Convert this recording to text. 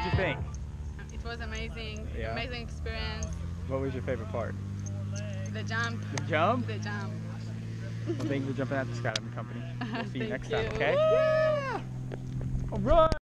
What did you think? Um, it was amazing. Yeah. Amazing experience. What was your favorite part? The jump. The jump? The jump. Well, thank you for jumping out the skydiving company. We'll see you next you. time, okay? Yeah! All right!